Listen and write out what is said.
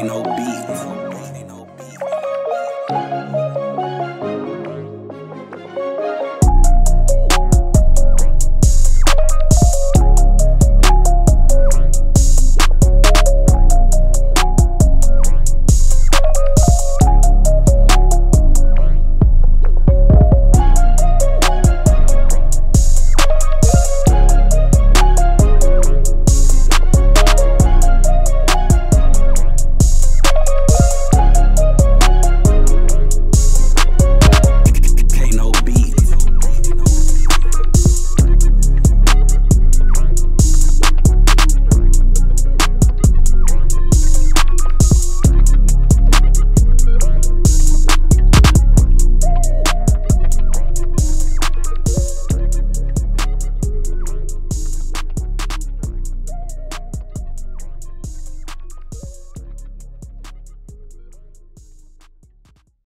ain't no beat.